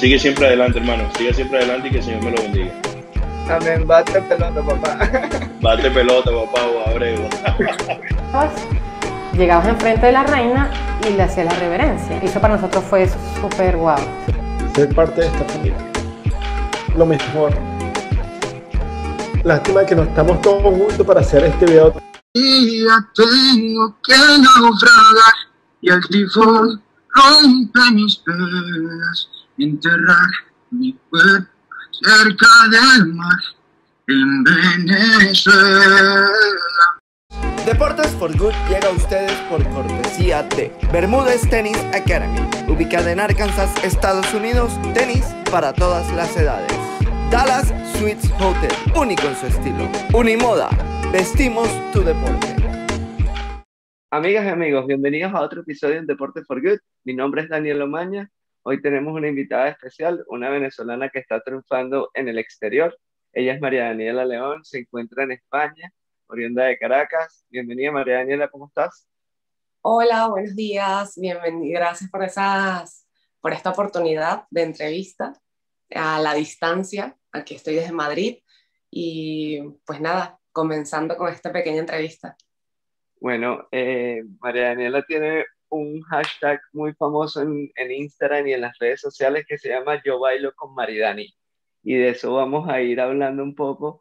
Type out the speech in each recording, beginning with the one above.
sigue siempre adelante, hermano. Sigue siempre adelante y que el Señor me lo bendiga. Amén. Bate pelota, papá. Bate pelota, papá, o abrego. Llegabas enfrente de la reina y le hacías la reverencia. Eso para nosotros fue súper guau. Ser parte de esta familia. Lo mejor. Lástima que no estamos todos juntos para hacer este video. Y ya tengo que naufragar y el tifón rompe mis velas, enterrar mi cuerpo cerca del mar en Venezuela. Deportes for Good llega a ustedes por cortesía de Bermúdez Tennis Academy, ubicada en Arkansas, Estados Unidos, tenis para todas las edades. Dallas Suites Hotel, único en su estilo. Unimoda, vestimos tu deporte. Amigas y amigos, bienvenidos a otro episodio de Deportes for Good. Mi nombre es Daniel Omaña. Hoy tenemos una invitada especial, una venezolana que está triunfando en el exterior. Ella es María Daniela León, se encuentra en España, oriunda de Caracas. Bienvenida María Daniela, ¿cómo estás? Hola, buenos días, bienvenida, gracias por, esas, por esta oportunidad de entrevista a la distancia. Aquí estoy desde Madrid y pues nada, comenzando con esta pequeña entrevista. Bueno, eh, María Daniela tiene un hashtag muy famoso en, en, Instagram y en las redes sociales que se llama Yo bailo con Maridani. Y de eso vamos a ir hablando un poco.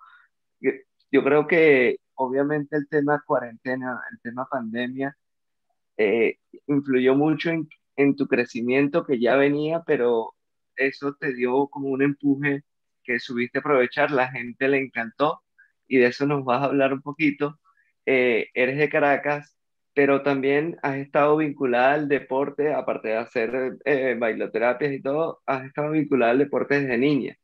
Yo creo que obviamente el tema cuarentena, el tema pandemia, eh, influyó mucho en, en tu crecimiento que ya venía, pero eso te dio como un empuje que subiste a aprovechar, la gente le encantó y de eso nos vas a hablar un poquito. Eh, eres de Caracas, pero también has estado vinculada al deporte, aparte de hacer eh, bailoterapias y todo, has estado vinculada al deporte desde niña.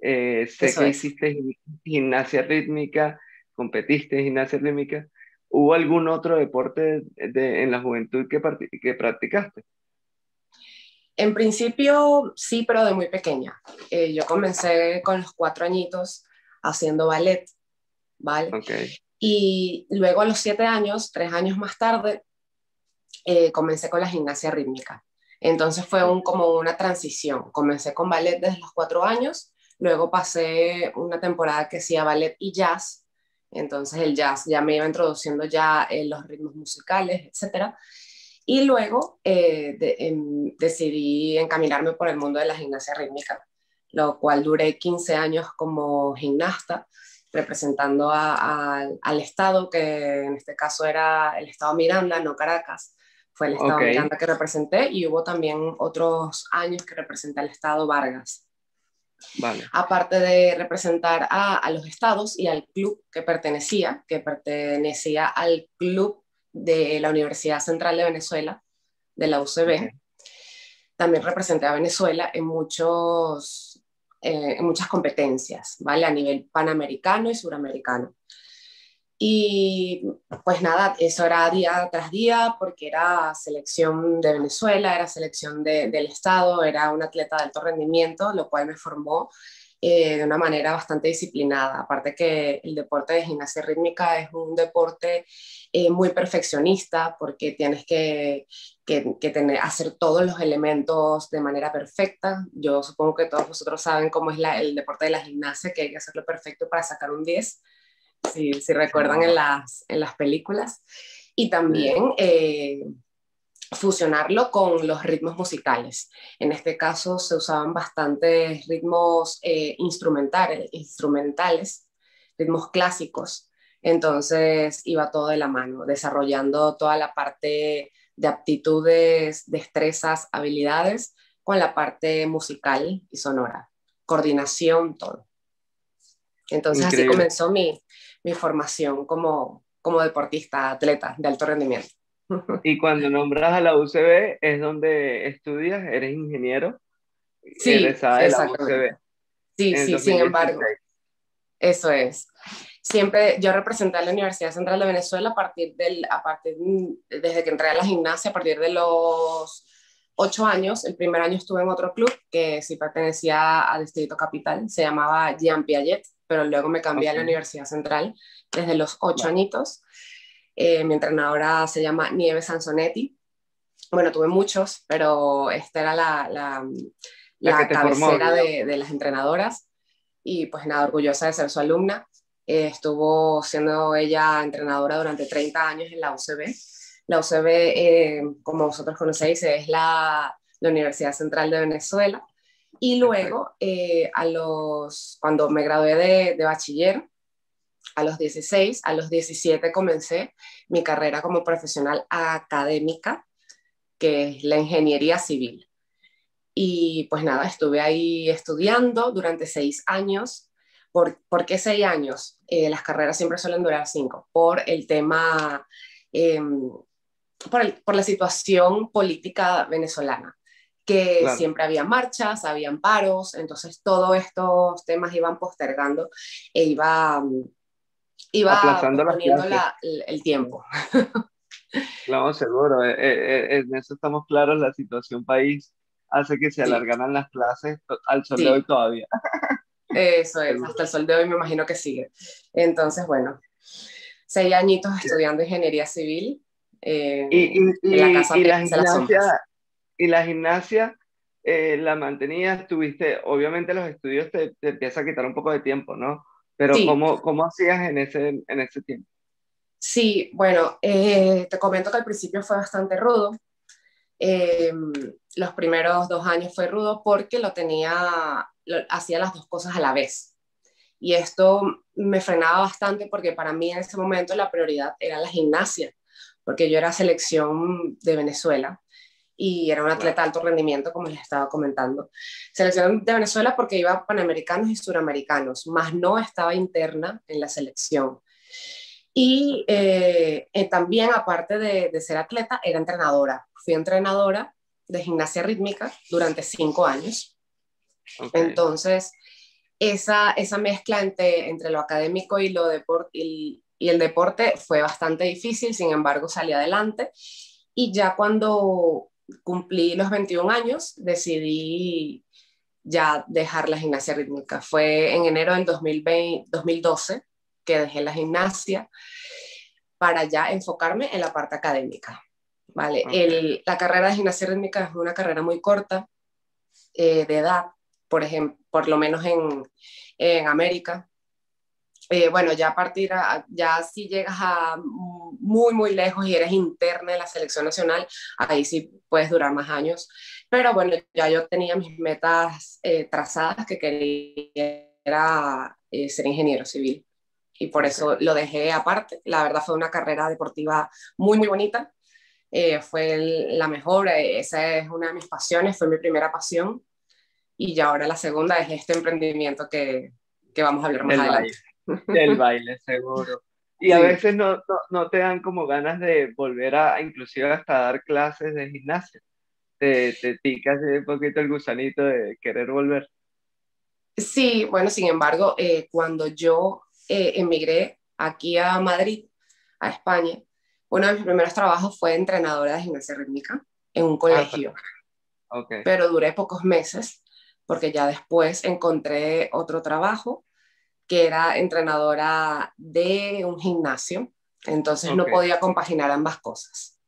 Eh, sé Eso que es. hiciste gimnasia rítmica, competiste en gimnasia rítmica. ¿Hubo algún otro deporte de, en la juventud que, que practicaste? En principio sí, pero de muy pequeña. Eh, yo comencé con los cuatro añitos haciendo ballet, ¿vale? Ok, Y luego a los siete años, tres años más tarde, eh, comencé con la gimnasia rítmica. Entonces fue un, como una transición. Comencé con ballet desde los cuatro años, luego pasé una temporada que hacía ballet y jazz. Entonces el jazz ya me iba introduciendo ya en los ritmos musicales, etcétera. Y luego eh, de- em, decidí encaminarme por el mundo de la gimnasia rítmica, lo cual duré 15 años como gimnasta representando a- a- al Estado, que en este caso era el Estado Miranda, no Caracas. Fue el Estado. Miranda que representé y hubo también otros años que representé al Estado Vargas. vale. Aparte de representar a, a los estados y al club que pertenecía, que pertenecía al club de la Universidad Central de Venezuela, de la UCB, también representé a Venezuela en, muchos, eh, en muchas competencias, ¿vale? A nivel panamericano y suramericano. Y pues nada, eso era día tras día porque era selección de Venezuela, era selección de- del Estado, era un atleta de alto rendimiento, lo cual me formó eh, de una manera bastante disciplinada. Aparte que el deporte de gimnasia rítmica es un deporte eh, muy perfeccionista porque tienes que, que, que tener, hacer todos los elementos de manera perfecta. Yo supongo que todos vosotros saben cómo es la- el deporte de la gimnasia, que hay que hacerlo perfecto para sacar un 10 si, si recuerdan en las, en las películas, y también eh, fusionarlo con los ritmos musicales. En este caso se usaban bastantes ritmos eh, instrumentales, instrumentales, ritmos clásicos, entonces iba todo de la mano, desarrollando toda la parte de aptitudes, destrezas, habilidades, con la parte musical y sonora, coordinación, todo. Entonces Increíble. así comenzó mi, mi formación como, como deportista, atleta de alto rendimiento. Y cuando nombras a la UCB es donde estudias, eres ingeniero, Sí, egresada de la. UCB. Sí, sí, sin embargo, 2016. eso es. Siempre yo representé a la Universidad Central de Venezuela a partir del, a partir, desde que entré a la gimnasia, a partir de los ocho años. El primer año estuve en otro club que sí pertenecía a Distrito Capital, se llamaba Jean Piaget, pero luego me cambié a la. Universidad Central desde los ocho añitos. Eh, mi entrenadora se llama Nieves Sansonetti. Bueno, tuve muchos, pero esta era la, la, la, cabecera de, de, las entrenadoras. Y pues nada, orgullosa de ser su alumna. Eh, estuvo siendo ella entrenadora durante 30 años en la UCB. La UCB, eh, como vosotros conocéis, es la, la, Universidad Central de Venezuela. Y luego, eh, a los, cuando me gradué de, de bachiller, a los 16, a los 17 comencé mi carrera como profesional académica, que es la ingeniería civil. Y pues nada, estuve ahí estudiando durante seis años. ¿Por, ¿por qué seis años? Eh, las carreras siempre suelen durar cinco, por el tema, eh, por, el, por, la situación política venezolana, que claro. siempre había marchas, habían paros, entonces todos estos temas iban postergando e iba, iba poniendo la, el tiempo. Claro, seguro, eh, eh, en eso estamos claros, la situación país hace que se alargaran las clases al sol sí. de hoy todavía. Eso es, hasta el sol de hoy me imagino que sigue. Entonces, bueno, seis añitos estudiando ingeniería civil. Eh, y, y, en la casa y, la gimnasia, y la gimnasia eh, la mantenías, tuviste, obviamente los estudios te, te empieza a quitar un poco de tiempo, ¿no? Pero sí. ¿cómo, ¿cómo hacías en ese, en ese tiempo? Sí, bueno, eh, te comento que al principio fue bastante rudo. Eh, los primeros dos años fue rudo porque lo tenía, lo, hacía las dos cosas a la vez. Y esto me frenaba bastante porque para mí en ese momento la prioridad era la gimnasia, porque yo era selección de Venezuela y era un atleta de alto rendimiento, como les estaba comentando. Selección de Venezuela porque iba a panamericanos y suramericanos, más no estaba interna en la selección. Y eh, eh, también, aparte de, de, ser atleta, era entrenadora. Fui entrenadora de gimnasia rítmica durante cinco años. Okay. Entonces, esa, esa mezcla entre, entre lo académico y, lo deport y, y el deporte fue bastante difícil, sin embargo, salí adelante. Y ya cuando cumplí los 21 años, decidí ya dejar la gimnasia rítmica. Fue en enero del 2020, 2012 que dejé la gimnasia para ya enfocarme en la parte académica. ¿vale? Okay. El, la carrera de gimnasia rítmica es una carrera muy corta eh, de edad, por ejemplo, por lo menos en, en América. Eh, bueno, ya a partir, a, ya si llegas a muy, muy lejos y eres interna de la selección nacional, ahí sí puedes durar más años. Pero bueno, ya yo tenía mis metas eh, trazadas que quería era, eh, ser ingeniero civil y por eso lo dejé aparte. La verdad fue una carrera deportiva muy, muy bonita. Fue el, la mejor, esa es una de mis pasiones, fue mi primera pasión. Y ya ahora la segunda es este emprendimiento que, que vamos a hablar más el adelante. Baile. El baile, seguro. Y sí. a veces no, no, no, te dan como ganas de volver a, inclusive hasta dar clases de gimnasia. Te, te pica un poquito el gusanito de querer volver. Sí, bueno, sin embargo, eh, cuando yo eh, emigré aquí a Madrid, a España, uno de mis primeros trabajos fue entrenadora de gimnasia rítmica en un colegio. Ah, okay. Pero duré pocos meses porque ya después encontré otro trabajo que era entrenadora de un gimnasio. Entonces okay. no podía compaginar ambas cosas.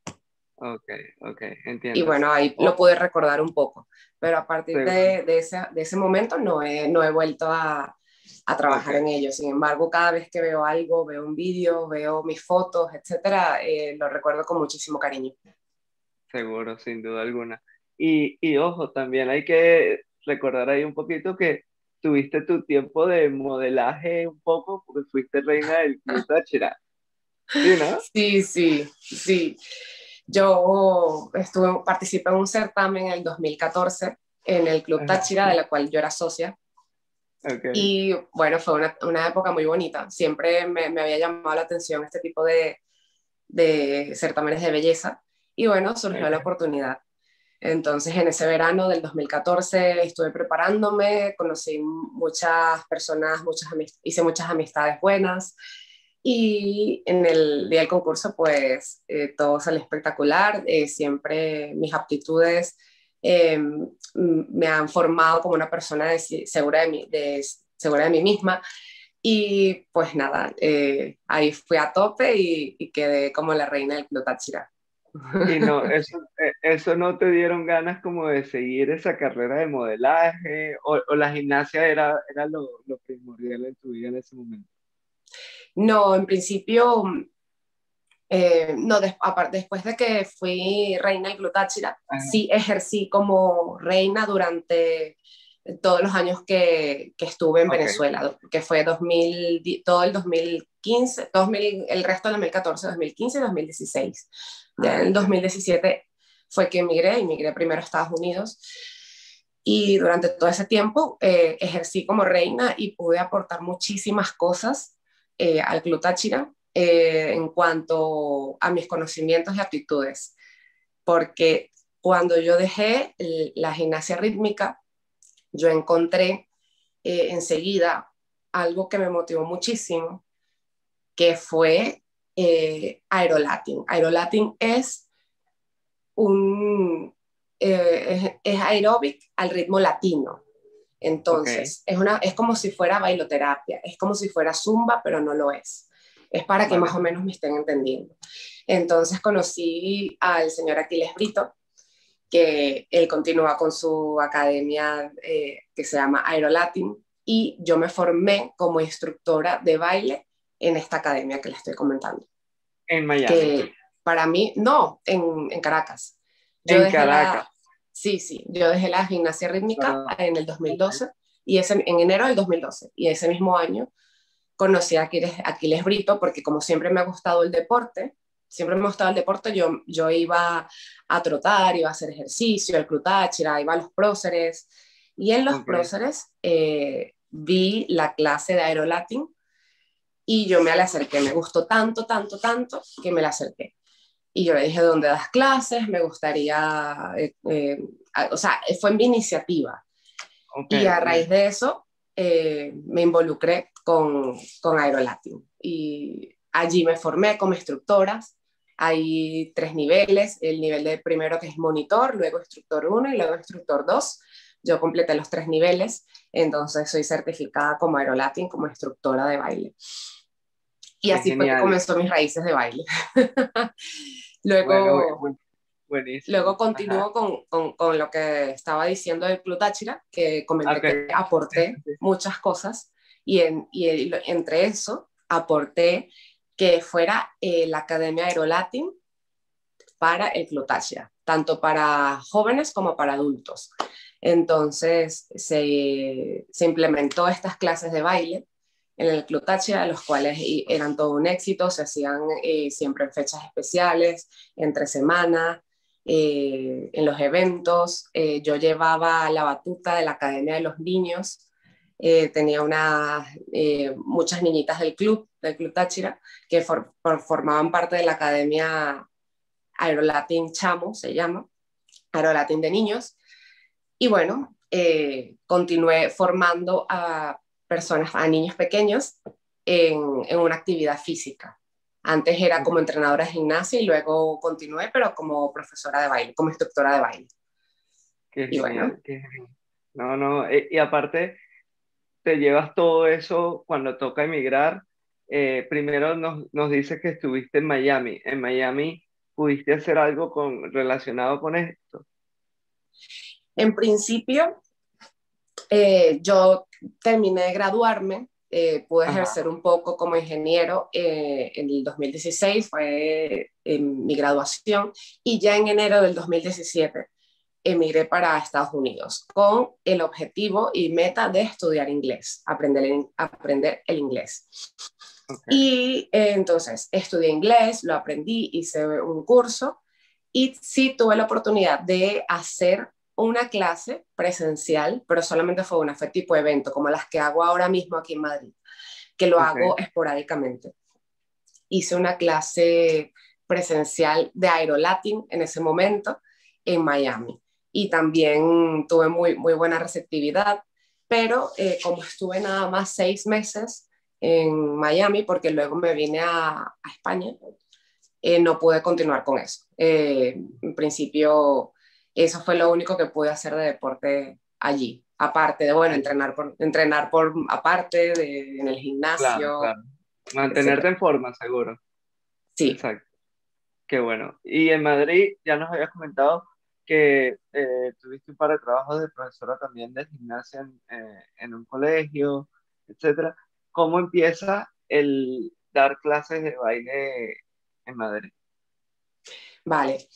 Ok, ok, entiendo. Y bueno, ahí oh. lo pude recordar un poco. Pero a partir de, de, ese, de ese momento no he, no he vuelto a, a trabajar okay. en ello. Sin embargo, cada vez que veo algo, veo un vídeo, veo mis fotos, etcétera, eh, lo recuerdo con muchísimo cariño. Seguro, sin duda alguna. Y, y ojo, también hay que recordar ahí un poquito que tuviste tu tiempo de modelaje un poco, porque fuiste reina del Club Táchira. ¿Sí, no? Sí, sí, sí. Yo estuve, participé en un certamen en el 2014 en el Club Táchira, de la cual yo era socia. Okay. Y bueno, fue una, una, época muy bonita. Siempre me, me, había llamado la atención este tipo de, de certámenes de belleza. Y bueno, surgió okay. la oportunidad. Entonces, en ese verano del 2014 estuve preparándome, conocí muchas personas, muchas hice muchas amistades buenas. Y en el día del concurso, pues eh, todo salió espectacular. Eh, siempre mis aptitudes eh, me han formado como una persona de, segura, de mí, de, segura de mí misma. Y pues nada, eh, ahí fui a tope y, y, quedé como la reina del Club Táchira. Y no, eso, eh, eso no te dieron ganas como de seguir esa carrera de modelaje o, o la gimnasia era, era lo, lo, primordial en tu vida en ese momento. No, en principio, eh, no, después de que fui reina del Glutáchira, sí ejercí como reina durante todos los años que, que estuve en Venezuela, que fue 2000, todo el 2015, 2000, el resto del 2014, 2015 y 2016. Ya en el 2017 fue que emigré, emigré primero a Estados Unidos. Y durante todo ese tiempo eh, ejercí como reina y pude aportar muchísimas cosas eh, al Club Táchira eh, en cuanto a mis conocimientos y aptitudes, porque cuando yo dejé la gimnasia rítmica, yo encontré enseguida algo que me motivó muchísimo, que fue eh, aerolatin. Aerolatin es un eh, es, aeróbic al ritmo latino. Entonces, es, una, es como si fuera bailoterapia, es como si fuera zumba, pero no lo es. Es para que más o menos me estén entendiendo. Entonces conocí al señor Aquiles Brito, que él continúa con su academia eh, que se llama Aerolatin, y yo me formé como instructora de baile en esta academia que le estoy comentando. En Miami. Que para mí, no, en, en Caracas. Yo en Caracas. sí, sí, yo dejé la gimnasia rítmica en el 2012 y ese, en enero del 2012 y ese mismo año conocí a Aquiles, Aquiles Brito porque como siempre me ha gustado el deporte, siempre me ha gustado el deporte, yo, yo iba a trotar, iba a hacer ejercicio, el clutáchira, iba a los próceres y en los próceres eh, vi la clase de aerolatin y yo me le acerqué, me gustó tanto, tanto, tanto que me la acerqué. Y yo le dije, ¿dónde das clases? Me gustaría, eh, eh, o sea, fue mi iniciativa. y a raíz de eso eh, me involucré con, con Aerolatin. Y allí me formé como instructora. Hay tres niveles, el nivel de primero que es monitor, luego instructor 1 y luego instructor 2. Yo completé los tres niveles, entonces soy certificada como Aerolatin, como instructora de baile. Y así fue que comenzó mis raíces de baile. luego, luego continúo con, con, con, lo que estaba diciendo del Club Táchira, que comenté que aporté muchas cosas y, en, y entre eso aporté que fuera eh, la Academia Aerolatin para el Club Táchira, tanto para jóvenes como para adultos. Entonces se, se implementó estas clases de baile en el Club Táchira, los cuales eran todo un éxito, se hacían eh, siempre en fechas especiales, entre semana, eh, en los eventos. Eh, yo llevaba la batuta de la Academia de los Niños, tenía una, muchas niñitas del club, del Club Táchira, que formaban parte de la Academia Aerolatin Chamo, se llama, Aerolatin de Niños. Y bueno, continué formando a personas, a niños pequeños en, en una actividad física. Antes era como entrenadora de gimnasia y luego continué, pero como profesora de baile, como instructora de baile. Qué y bueno. no, no, eh, y aparte te llevas todo eso cuando toca emigrar. Eh, primero nos, nos dices que estuviste en Miami. En Miami, ¿pudiste hacer algo con, relacionado con esto? En principio, eh, yo terminé de graduarme, eh, pude ejercer un poco como ingeniero eh, en el 2016, fue mi graduación, y ya en enero del 2017 emigré para Estados Unidos con el objetivo y meta de estudiar inglés, aprender, el, aprender el inglés. Y entonces estudié inglés, lo aprendí, hice un curso y sí tuve la oportunidad de hacer una clase presencial, pero solamente fue una, fue tipo evento, como las que hago ahora mismo aquí en Madrid, que lo hago esporádicamente. Hice una clase presencial de Aerolatin en ese momento en Miami y también tuve muy, muy buena receptividad, pero eh, como estuve nada más seis meses en Miami, porque luego me vine a, España, eh, no pude continuar con eso. Eh, en principio eso fue lo único que pude hacer de deporte allí. Aparte de, bueno, entrenar por, entrenar por aparte de, en el gimnasio. Mantenerte en forma, seguro. Sí. Exacto. Qué bueno. Y en Madrid ya nos habías comentado que eh, tuviste un par de trabajos de profesora también de gimnasia en, eh, en un colegio, etcétera. ¿Cómo empieza el dar clases de baile en Madrid? Vale.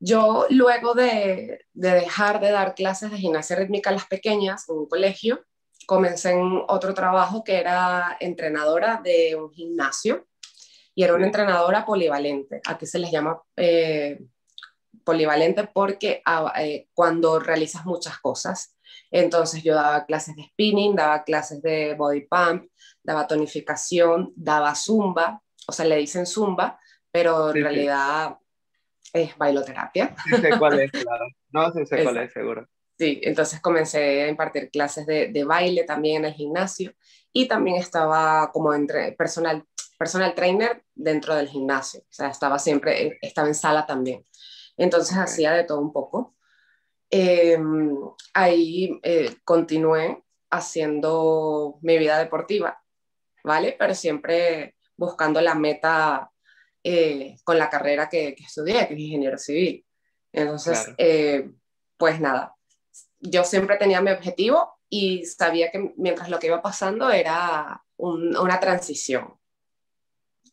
Yo luego de, de, dejar de dar clases de gimnasia rítmica a las pequeñas en un colegio, comencé en otro trabajo que era entrenadora de un gimnasio y era una entrenadora polivalente. Aquí se les llama eh, polivalente porque ah, eh, cuando realizas muchas cosas. Entonces yo daba clases de spinning, daba clases de body pump, daba tonificación, daba zumba, o sea, le dicen zumba, pero en realidad es bailoterapia. Sí sé cuál es, claro. No, sí sé cuál es, seguro. Sí, entonces comencé a impartir clases de, de, baile también en el gimnasio y también estaba como entre personal, personal trainer dentro del gimnasio, o sea, estaba siempre, estaba en sala también. Entonces okay. hacía de todo un poco. Eh, ahí eh, continué haciendo mi vida deportiva, ¿vale? Pero siempre buscando la meta eh, con la carrera que, que, estudié, que es ingeniero civil. Entonces, claro. eh, pues nada, yo siempre tenía mi objetivo y sabía que mientras lo que iba pasando era un, una transición.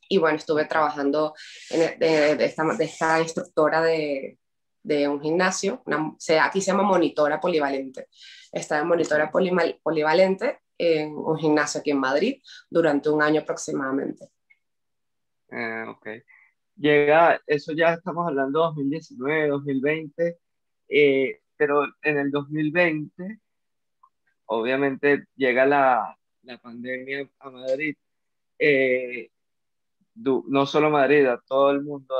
Y bueno, estuve trabajando en, de, de, esta, de esta, instructora de, de un gimnasio, una, aquí se llama monitora polivalente. Estaba en monitora polival, polivalente en un gimnasio aquí en Madrid durante un año aproximadamente. Eh, ok. Llega, eso ya estamos hablando 2019, 2020, eh, pero en el 2020, obviamente llega la, la pandemia a Madrid. Eh, no solo Madrid, a todo el mundo,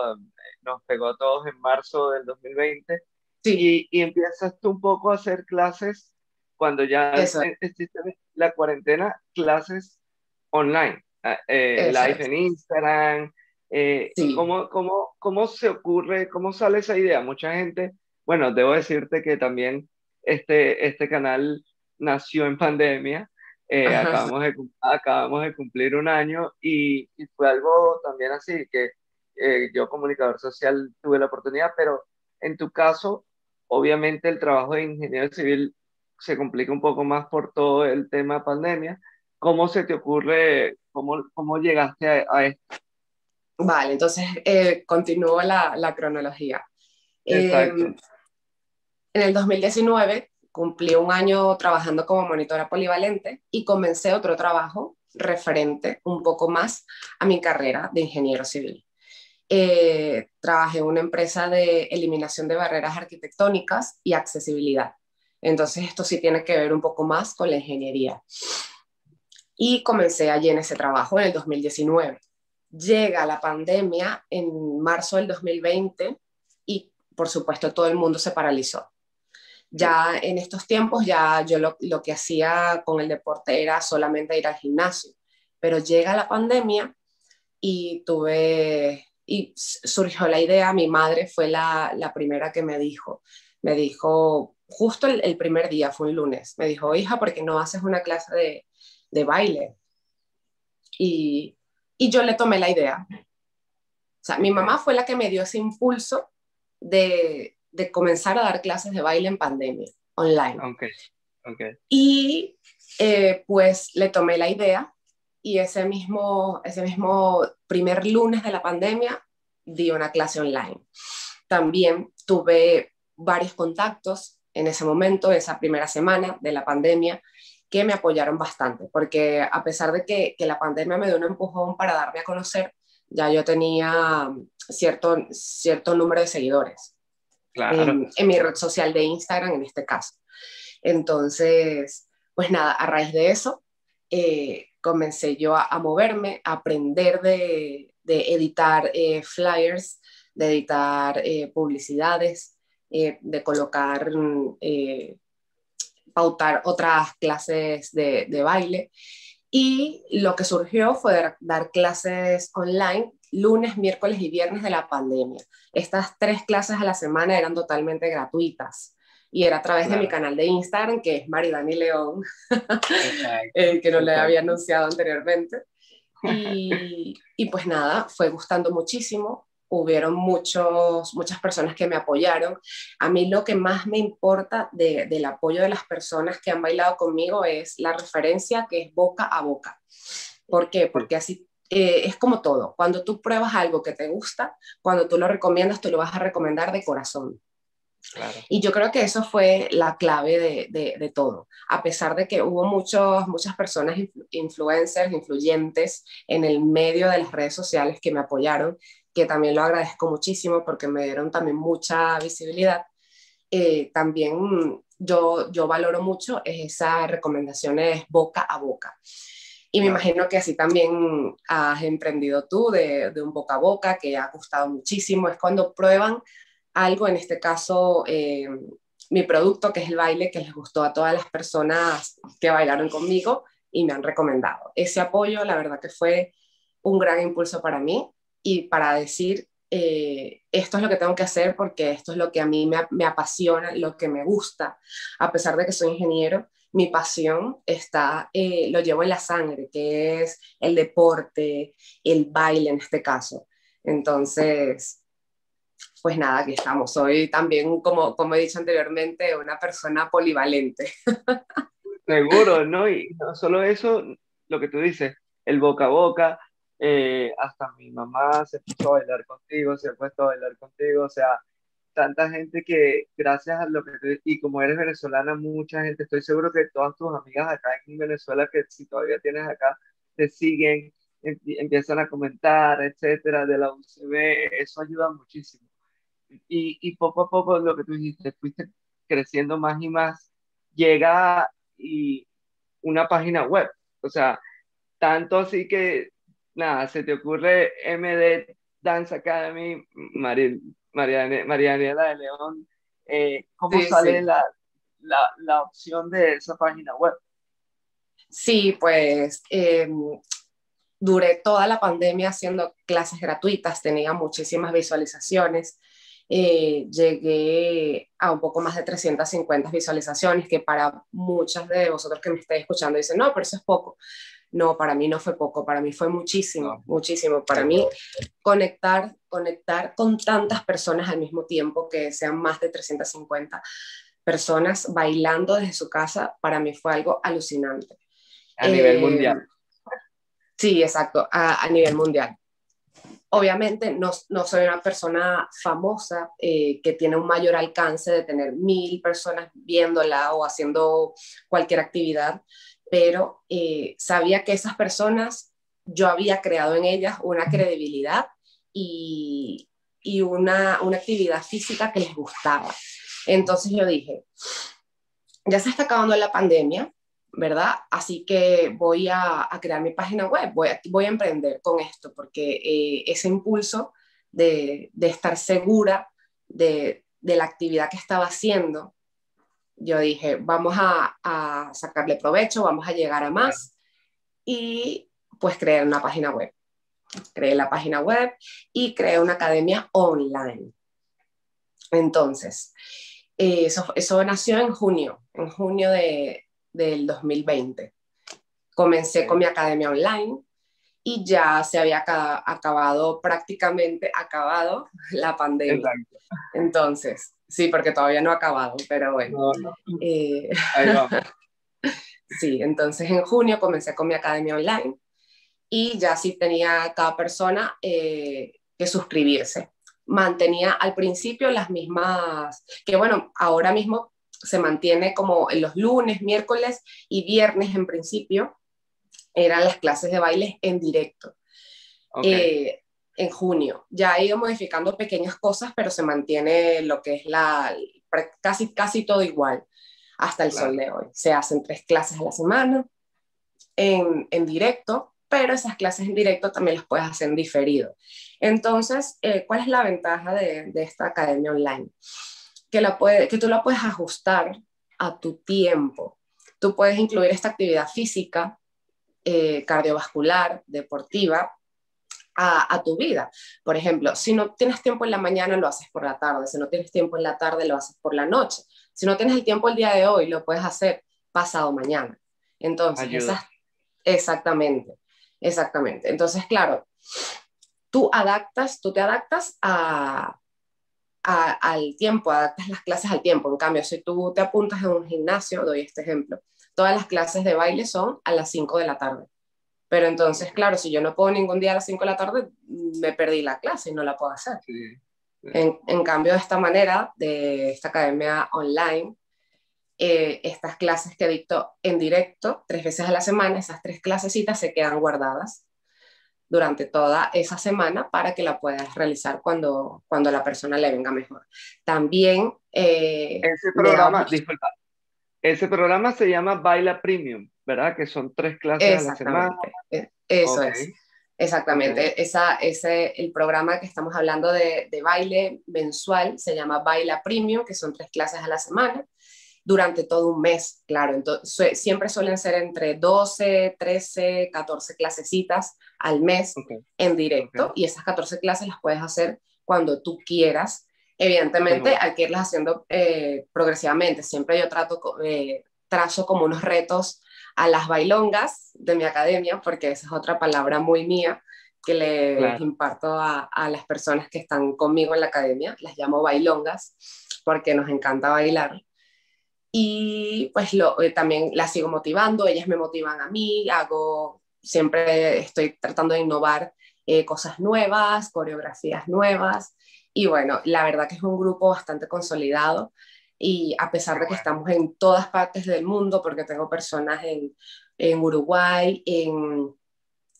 nos pegó a todos en marzo del 2020. Sí. Y, y empiezas tú un poco a hacer clases cuando ya existe la cuarentena, clases online, eh, live en Instagram. Eh, sí. ¿cómo, cómo, ¿Cómo se ocurre, cómo sale esa idea? Mucha gente, bueno, debo decirte que también este, este canal nació en pandemia. Eh, acabamos, de, acabamos de cumplir un año y, y fue algo también así, que eh, yo comunicador social tuve la oportunidad, pero en tu caso, obviamente el trabajo de ingeniero civil se complica un poco más por todo el tema pandemia. ¿Cómo se te ocurre, cómo, cómo llegaste a, a esto? Vale, entonces eh, continúo la, la cronología. Exacto. Eh, en el 2019 cumplí un año trabajando como monitora polivalente y comencé otro trabajo referente un poco más a mi carrera de ingeniero civil. Eh, trabajé en una empresa de eliminación de barreras arquitectónicas y accesibilidad. Entonces esto sí tiene que ver un poco más con la ingeniería. Y comencé allí en ese trabajo en el 2019. Llega la pandemia en marzo del 2020 y por supuesto todo el mundo se paralizó. Ya en estos tiempos ya yo lo, lo que hacía con el deporte era solamente ir al gimnasio, pero llega la pandemia y tuve y surgió la idea, mi madre fue la, la primera que me dijo, me dijo, justo el, primer día, fue un lunes, me dijo, hija, ¿por qué no haces una clase de, de baile? Y, y, yo le tomé la idea. O sea, mi mamá fue la que me dio ese impulso de, de comenzar a dar clases de baile en pandemia, online. Okay. Okay. Y eh, pues le tomé la idea y ese mismo, ese mismo primer lunes de la pandemia di una clase online. También tuve varios contactos en ese momento, esa primera semana de la pandemia, que me apoyaron bastante, porque a pesar de que, que la pandemia me dio un empujón para darme a conocer, ya yo tenía cierto, cierto número de seguidores claro. en, en mi red social de Instagram en este caso. Entonces, pues nada, a raíz de eso, eh, comencé yo a, a, moverme, a aprender de, de editar eh, flyers, de editar eh, publicidades, eh, de colocar, eh, pautar otras clases de, de, baile. Y lo que surgió fue dar, dar clases online lunes, miércoles y viernes de la pandemia. Estas tres clases a la semana eran totalmente gratuitas y era a través claro. de mi canal de Instagram, que es Maridani León, eh, que no le había anunciado anteriormente. Y, y, pues nada, fue gustando muchísimo. Hubieron muchos, muchas personas que me apoyaron. A mí lo que más me importa del apoyo de las personas que han bailado conmigo es la referencia que es boca a boca. ¿Por qué? Porque así eh, es como todo. Cuando tú pruebas algo que te gusta, cuando tú lo recomiendas, tú lo vas a recomendar de corazón. Y yo creo que eso fue la clave de, de, todo, a pesar de que hubo muchos, muchas personas influencers, influyentes en el medio de las redes sociales que me apoyaron, que también lo agradezco muchísimo porque me dieron también mucha visibilidad. Eh, también yo, yo valoro mucho esas recomendaciones boca a boca. Y me imagino que así también has emprendido tú de, de, un boca a boca, que ha gustado muchísimo. Es cuando prueban algo, en este caso eh, mi producto, que es el baile, que les gustó a todas las personas que bailaron conmigo y me han recomendado. Ese apoyo, la verdad que fue un gran impulso para mí y para decir, eh, esto es lo que tengo que hacer porque esto es lo que a mí me, apasiona, lo que me gusta, a pesar de que soy ingeniero. Mi pasión está, eh, lo llevo en la sangre, que es el deporte, el baile en este caso. Entonces, pues nada, aquí estamos. Soy también, como, como he dicho anteriormente, una persona polivalente. Seguro, ¿no? Y no solo eso, lo que tú dices, el boca a boca, eh, hasta mi mamá se puso a bailar contigo, se ha puesto a bailar contigo, o sea, tanta gente que gracias a lo que tú, y como eres venezolana, mucha gente, estoy seguro que todas tus amigas acá en Venezuela, que si todavía tienes acá, te siguen, empiezan a comentar, etcétera, de la UCB, eso ayuda muchísimo. Y, y, poco a poco lo que tú dijiste, fuiste creciendo más y más, llega y una página web, o sea, tanto así que, nada, se te ocurre MD Dance Academy, María, María, de León, eh, ¿cómo sale La, la, la, opción de esa página web? Sí, pues em, duré toda la pandemia haciendo clases gratuitas, tenía muchísimas visualizaciones. Eh, llegué a un poco más de 350 visualizaciones, que para muchas de vosotros que me estáis escuchando dicen, no, pero eso es poco. No, para mí no fue poco, para mí fue muchísimo, muchísimo. Para mí conectar, conectar con tantas personas al mismo tiempo, que sean más de 350 personas bailando desde su casa, para mí fue algo alucinante. A nivel eh, mundial. Sí, exacto, a, a nivel mundial. Obviamente no, no soy una persona famosa eh, que tiene un mayor alcance de tener mil personas viéndola o haciendo cualquier actividad, pero eh, sabía que esas personas, yo había creado en ellas una credibilidad y, y una, una actividad física que les gustaba. Entonces yo dije, ya se está acabando la pandemia, ¿verdad? Así que voy a, crear mi página web, voy a, voy a emprender con esto, porque eh, ese impulso de, estar segura de, la actividad que estaba haciendo, yo dije, vamos a, sacarle provecho, vamos a llegar a más y pues crear una página web. Creé la página web y creé una academia online. Entonces, eh, eso, eso nació en junio, en junio de, del 2020. Comencé con mi academia online y ya se había acabado, prácticamente acabado la pandemia. Entonces, sí, porque todavía no ha acabado, pero bueno. Eh, sí, entonces en junio comencé con mi academia online y ya sí tenía cada persona eh, que suscribirse. Mantenía al principio las mismas, que bueno, ahora mismo se mantiene como en los lunes, miércoles y viernes en principio, eran las clases de baile en directo. Eh, en junio. Ya ha ido modificando pequeñas cosas, pero se mantiene lo que es la, casi, casi todo igual hasta el sol de hoy. Se hacen tres clases a la semana en, en, directo, pero esas clases en directo también las puedes hacer en diferido. Entonces, eh, ¿cuál es la ventaja de, de esta academia online? que, la puede, que tú la puedes ajustar a tu tiempo. Tú puedes incluir esta actividad física, eh, cardiovascular, deportiva, a, a, tu vida. Por ejemplo, si no tienes tiempo en la mañana, lo haces por la tarde. Si no tienes tiempo en la tarde, lo haces por la noche. Si no tienes el tiempo el día de hoy, lo puedes hacer pasado mañana. Entonces, exactamente, exactamente. Entonces, claro, tú adaptas, tú te adaptas a, al tiempo, adaptas las clases al tiempo. En cambio, si tú te apuntas en un gimnasio, doy este ejemplo, todas las clases de baile son a las 5 de la tarde. Pero entonces, claro, si yo no puedo ningún día a las 5 de la tarde, me perdí la clase y no la puedo hacer. En, en, cambio, de esta manera, de esta academia online, eh, estas clases que dicto en directo tres veces a la semana, esas tres clasecitas se quedan guardadas durante toda esa semana para que la puedas realizar cuando, cuando la persona le venga mejor. También... Eh, ese programa, disculpa, ese programa se llama Baila Premium, ¿verdad? Que son tres clases a la semana. E, eso es. Exactamente, Esa, ese, el programa que estamos hablando de, de, baile mensual se llama Baila Premium, que son tres clases a la semana durante todo un mes, claro. Entonces, siempre suelen ser entre 12, 13, 14 clasecitas al mes en directo y esas 14 clases las puedes hacer cuando tú quieras. Evidentemente hay que irlas haciendo eh, progresivamente. Siempre yo trato, eh, trazo como unos retos a las bailongas de mi academia, porque esa es otra palabra muy mía que le imparto a, a las personas que están conmigo en la academia. Las llamo bailongas porque nos encanta bailar. Y pues lo, eh, también las sigo motivando, ellas me motivan a mí, hago, siempre estoy tratando de innovar eh, cosas nuevas, coreografías nuevas. Y bueno, la verdad que es un grupo bastante consolidado y a pesar de que estamos en todas partes del mundo, porque tengo personas en, en Uruguay, en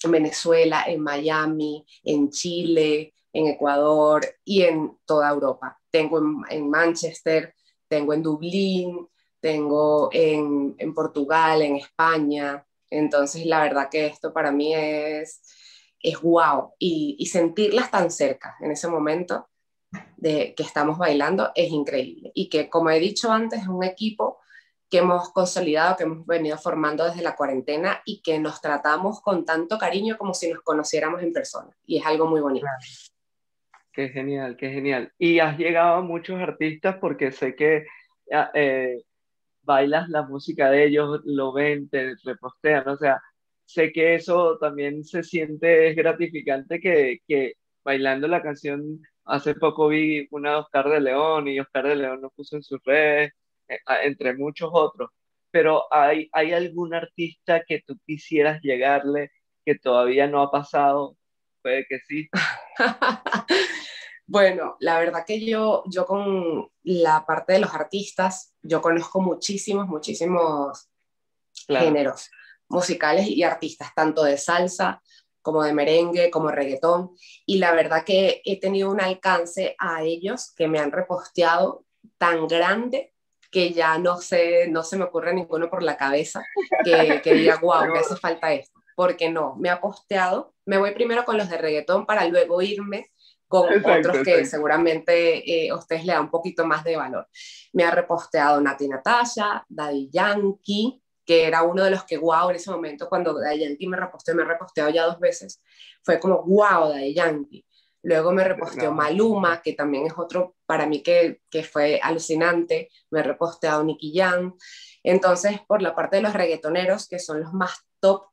Venezuela, en Miami, en Chile, en Ecuador y en toda Europa. Tengo en, en Manchester, tengo en Dublín, tengo en, en Portugal, en España. Entonces, la verdad que esto para mí es, es wow. Y, y, sentirlas tan cerca en ese momento de que estamos bailando es increíble. Y que, como he dicho antes, es un equipo que hemos consolidado, que hemos venido formando desde la cuarentena y que nos tratamos con tanto cariño como si nos conociéramos en persona. Y es algo muy bonito. Qué genial, qué genial. Y has llegado a muchos artistas porque sé que ah, eh, bailas la música de ellos, lo ven, te repostean, o sea, sé que eso también se siente, es gratificante que, que bailando la canción, hace poco vi una de Oscar de León y Oscar de León lo puso en sus redes, eh, entre muchos otros, pero ¿hay, ¿hay algún artista que tú quisieras llegarle que todavía no ha pasado? Puede que sí. Bueno, la verdad que yo, yo con la parte de los artistas, yo conozco muchísimos, muchísimos géneros musicales y artistas, tanto de salsa como de merengue, como reggaetón, y la verdad que he tenido un alcance a ellos que me han reposteado tan grande que ya no sé, no se me ocurre ninguno por la cabeza que, que diga, wow, me hace falta esto, porque no, me ha posteado, me voy primero con los de reggaetón para luego irme con otros que seguramente eh, a ustedes le da un poquito más de valor. Me ha reposteado Nati Natasha, Daddy Yankee, que era uno de los que, wow, en ese momento cuando Daddy Yankee me reposteó, me ha reposteado ya dos veces, fue como, wow, Daddy Yankee. Luego me reposteó Maluma, que también es otro para mí que, que fue alucinante. Me ha reposteado Nicky Jam. Entonces, por la parte de los reggaetoneros, que son los más top,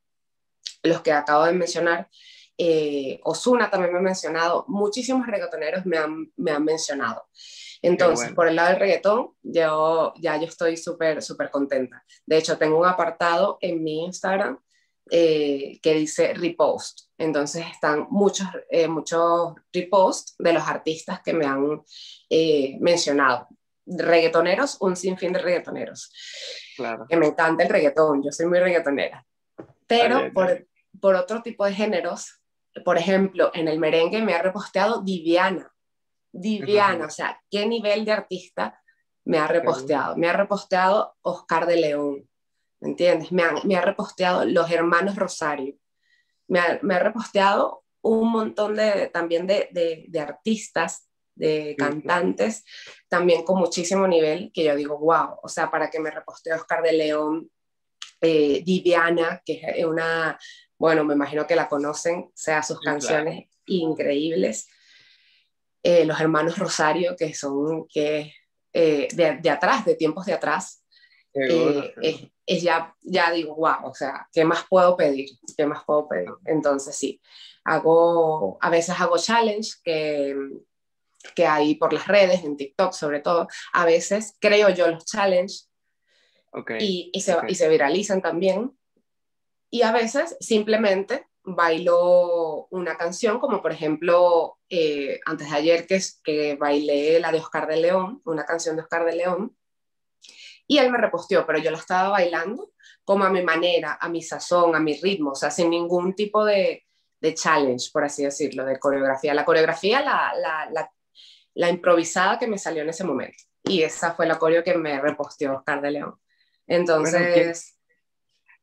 los que acabo de mencionar, eh, Osuna también me ha mencionado, muchísimos reggaetoneros me han, me han mencionado. Entonces, por el lado del reggaetón, yo ya yo estoy súper, súper contenta. De hecho, tengo un apartado en mi Instagram eh, que dice repost. Entonces, están muchos, eh, muchos reposts de los artistas que me han mencionado. Reggaetoneros, un sinfín de reggaetoneros. Claro. Que me encanta el reggaetón, yo soy muy reggaetonera. Pero por, por otro tipo de géneros, por ejemplo, en el merengue me ha reposteado Viviana. Viviana, o sea, ¿qué nivel de artista me ha reposteado? Me ha reposteado Oscar de León, ¿me entiendes? Me, me ha reposteado los hermanos Rosario. Me ha, me ha reposteado un montón de, también de, de, de artistas, de cantantes, también con muchísimo nivel, que yo digo, wow, o sea, para que me repostee Oscar de León, eh, que es una bueno, me imagino que la conocen, o sea, sus canciones increíbles. Eh, los hermanos Rosario, que son que, eh, de, de, atrás, de tiempos de atrás, eh, es, es ya, ya digo, wow, o sea, ¿qué más puedo pedir? ¿Qué más puedo pedir? Entonces sí, hago, a veces hago challenge que, que hay por las redes, en TikTok sobre todo, a veces creo yo los challenge y, y, se, y se viralizan también. Y a veces simplemente bailo una canción, como por ejemplo, eh, antes de ayer que, que bailé la de Oscar de León, una canción de Oscar de León, y él me reposteó, pero yo la estaba bailando como a mi manera, a mi sazón, a mi ritmo, o sea, sin ningún tipo de, de challenge, por así decirlo, de coreografía. La coreografía, la, la, la, la improvisada que me salió en ese momento. Y esa fue la coreo que me reposteó Oscar de León. Entonces,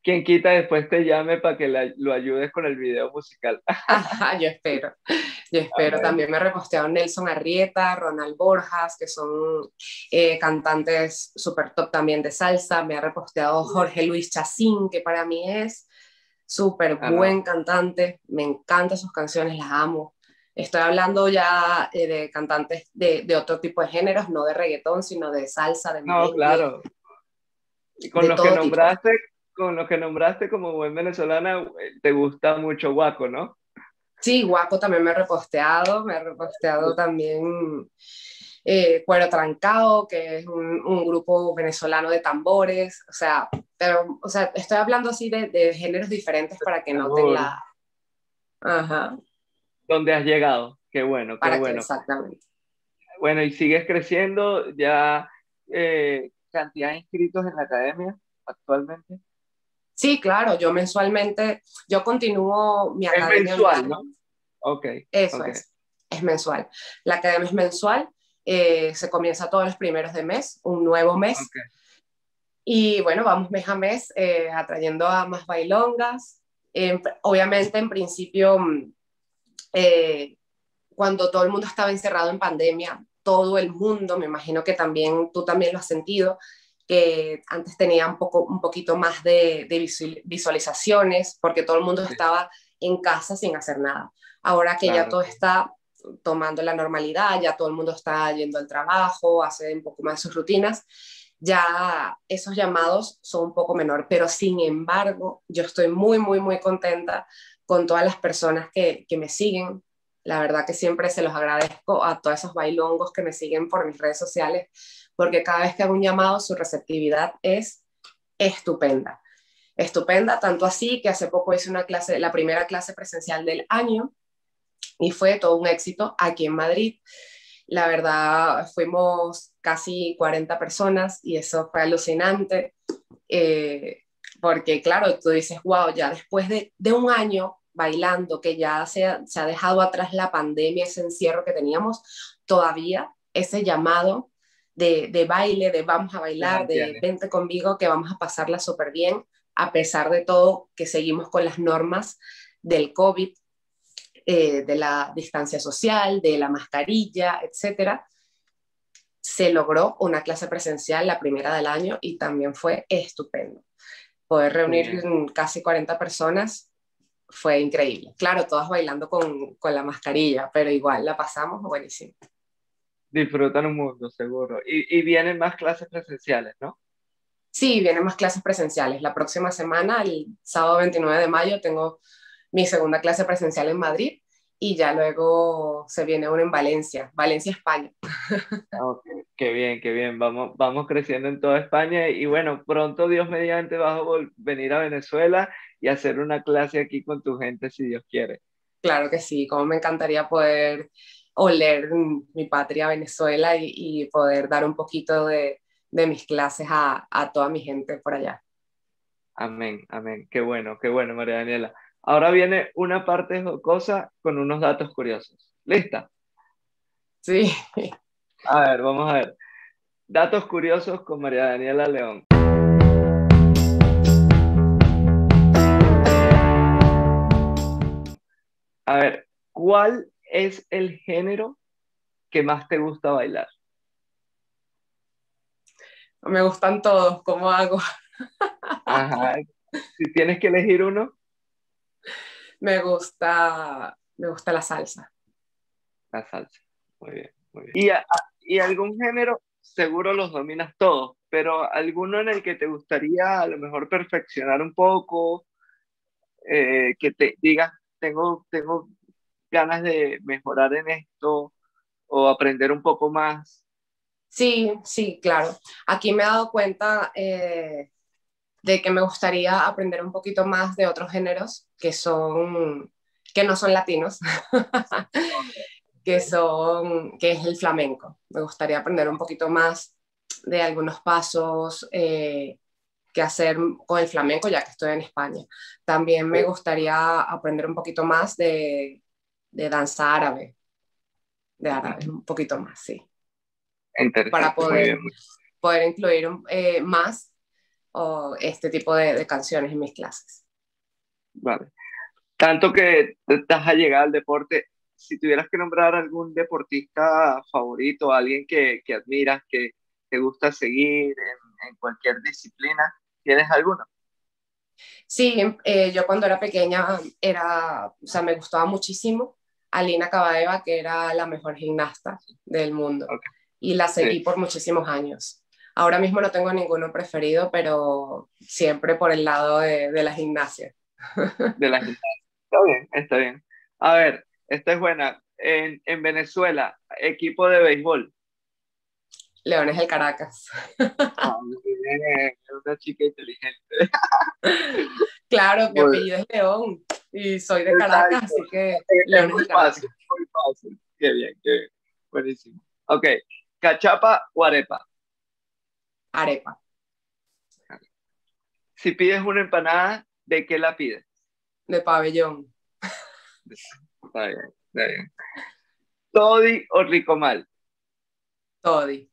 Quien quita después te llame para que la- lo ayudes con el video musical. Ajá, yo espero. Yo espero. También me repostearon Nelson Arrieta, Ronald Borjas, que son eh, cantantes súper top también de salsa. Me ha reposteado Jorge Luis Chacín, que para mí es súper Ah, buen cantante. Me encantan sus canciones, las amo. Estoy hablando ya eh, de cantantes de, de otro tipo de géneros, no de reggaetón, sino de salsa, de No, merengue. claro. Y con los que tipo. Con los que nombraste como buen venezolana, eh, te gusta mucho Guaco, ¿no? Sí, Guaco también me ha reposteado, me ha reposteado también eh, Cuero Trancado, que es un, un grupo venezolano de tambores, o sea, pero, o sea, estoy hablando así de, de géneros diferentes para que noten la... Ajá, ¿Dónde has llegado? Qué bueno, qué para que bueno. exactamente. Bueno, y sigues creciendo, ya eh, cantidad de inscritos en la academia actualmente. Sí, claro, yo mensualmente, yo continúo mi Es academia mensual, online. ¿no? Ok. Eso ok. es, es mensual. La academia es mensual, eh, se comienza todos los primeros de mes, un nuevo mes. Y bueno, vamos mes a mes eh, atrayendo a más bailongas. En- obviamente, en principio, mm, eh, cuando todo el mundo estaba encerrado en pandemia, todo el mundo, me imagino que también tú también lo has sentido, que antes tenía un, poco, un poquito más de, de visual- visualizaciones, porque todo el mundo Sí. estaba en casa sin hacer nada. Ahora que ya todo está tomando la normalidad, ya todo el mundo está yendo al trabajo, hace un poco más de sus rutinas, ya esos llamados son un poco menor, pero sin embargo, yo estoy muy, muy, muy contenta con todas las personas que, que me siguen. La verdad que siempre se los agradezco a todos esos bailongos que me siguen por mis redes sociales, porque cada vez que hago un llamado, su receptividad es estupenda. Estupenda, tanto así que hace poco hice una clase, la primera clase presencial del año, y fue todo un éxito aquí en Madrid. La verdad, fuimos casi 40 personas y eso fue alucinante, eh, porque claro, tú dices, wow, ya después de, de un año bailando, que ya se se ha dejado atrás la pandemia, ese encierro que teníamos, todavía ese llamado de, de baile, de vamos a bailar, de vente conmigo, que vamos a pasarla súper bien, a pesar de todo que seguimos con las normas del COVID, eh, de la distancia social, de la mascarilla, etcétera, se logró una clase presencial, la primera del año, y también fue estupendo. Poder reunir Bien. casi 40 personas fue increíble. Claro, todas bailando con, con la mascarilla, pero igual la pasamos buenísimo. Disfrutan un mundo, seguro. Y, y vienen más clases presenciales, ¿no? Sí, vienen más clases presenciales. La próxima semana, el sábado 29 de mayo, tengo mi segunda clase presencial en Madrid y ya luego se viene una en Valencia, Valencia, España. Ah. Qué bien, qué bien. Vamos, vamos creciendo en toda España y bueno, pronto Dios mediante vas a venir a Venezuela y hacer una clase aquí con tu gente si Dios quiere. Claro que sí, como me encantaría poder oler mi patria Venezuela y, y poder dar un poquito de, de mis clases a, a toda mi gente por allá. Amén, amén. Qué bueno, qué bueno, María Daniela. Ahora viene una parte jocosa con unos datos curiosos. ¿Lista? Sí, A ver, vamos a ver. Datos curiosos con María Daniela León. A ver, ¿cuál es el género que más te gusta bailar? me gustan todos, ¿cómo hago? Ajá. Si tienes que elegir uno, Me gusta, me gusta la salsa. la salsa. Muy bien, muy bien. ¿Y, a- y algún género? Seguro los dominas todos, pero alguno en el que te gustaría a lo mejor perfeccionar un poco, eh, que te digas, tengo, tengo ganas de mejorar en esto o aprender un poco más. Sí, sí, claro. Aquí me he dado cuenta eh, de que me gustaría aprender un poquito más de otros géneros que son que no son latinos, que son que es el flamenco. Me gustaría aprender un poquito más de algunos pasos eh, que hacer con el flamenco, ya que estoy en España. También me gustaría aprender un poquito más de, de danza árabe, de árabe, un poquito más, sí. Para poder, poder incluir eh, más o este tipo de, de, canciones en mis clases. Vale. Tanto que estás a llegar al deporte, si tuvieras que nombrar algún deportista favorito, alguien que, que admiras, que te gusta seguir en, en cualquier disciplina, ¿Tienes alguno? Sí, eh, yo cuando era pequeña era, o sea, me gustaba muchísimo Alina Cabadeva, que era la mejor gimnasta del mundo. Y la seguí por muchísimos años. Ahora mismo no tengo ninguno preferido, pero siempre por el lado de, de la gimnasia. De la gimnasia. Está bien, está bien. A ver, esta es buena. En, en Venezuela, equipo de béisbol. Leones del Caracas. Ah, una chica inteligente. Claro, mi apellido es León y soy de Caracas, así que Leones del Caracas. Fácil, muy fácil. Qué bien, qué bien. Buenísimo. Ok, ¿cachapa o arepa? Arepa. Si pides una empanada, ¿de qué la pides? De pabellón. Está bien, está bien. ¿Todi o ricomal? Todi.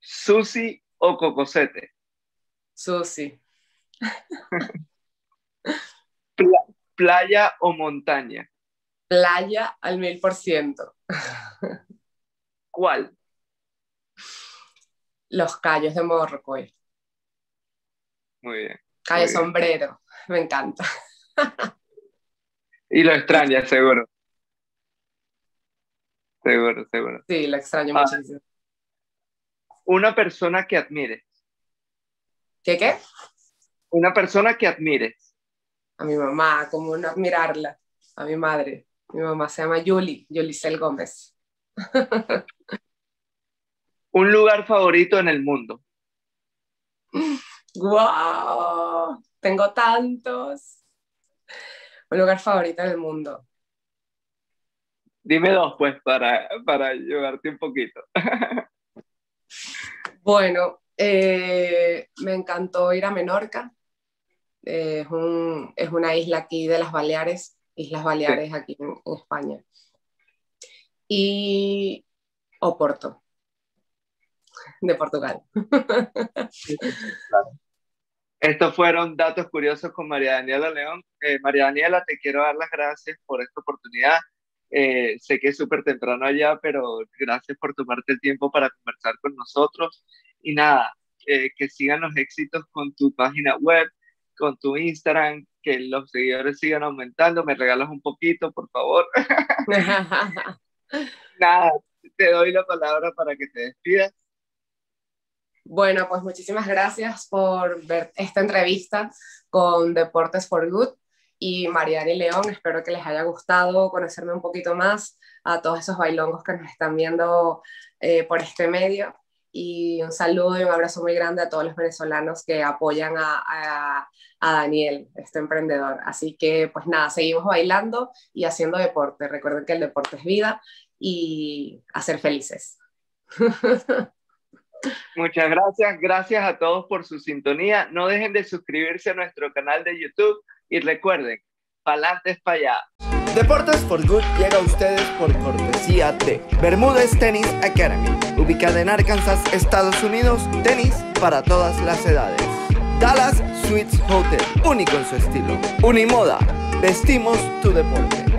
¿Susi o cocosete? ¿Playa o montaña? Playa al mil por ciento. ¿Cuál? Los callos de Morrocoy. Muy bien. Calle sombrero, me encanta. y lo extraña, seguro. Seguro, seguro. Sí, lo extraño ah. muchísimo una persona que admires. ¿Qué qué? Una persona que admires. A mi mamá, como no admirarla. A mi madre. Mi mamá se llama Yuli, Yulicel Gómez. Un lugar favorito en el mundo. ¡Wow! Tengo tantos. Un lugar favorito en el mundo. Dime dos, pues, para, para ayudarte un poquito. Bueno, eh, me encantó ir a Menorca. Es, una isla aquí de las Baleares, Islas Baleares aquí en, España. Y Oporto, de Portugal. Estos fueron datos curiosos con María Daniela León. Eh, María Daniela, te quiero dar las gracias por esta oportunidad. Eh, sé que es súper temprano allá, pero gracias por tomarte el tiempo para conversar con nosotros. Y nada, eh, que sigan los éxitos con tu página web, con tu Instagram, que los seguidores sigan aumentando. Me regalas un poquito, por favor. nada, te doy la palabra para que te despidas. Bueno, pues muchísimas gracias por ver esta entrevista con Deportes for Good y Mariana y León. Espero que les haya gustado conocerme un poquito más a todos esos bailongos que nos están viendo eh, por este medio. Y un saludo y un abrazo muy grande a todos los venezolanos que apoyan a, a, a Daniel, este emprendedor. Así que, pues nada, seguimos bailando y haciendo deporte. Recuerden que el deporte es vida y hacer felices. Muchas gracias. Gracias a todos por su sintonía. No dejen de suscribirse a nuestro canal de YouTube y recuerden, pa'lante es para allá. Deportes for Good llega a ustedes por cortesía de Bermúdez Tennis Academy, ubicada en Arkansas, Estados Unidos, tenis para todas las edades. Dallas Suites Hotel, único en su estilo. Unimoda, vestimos tu deporte.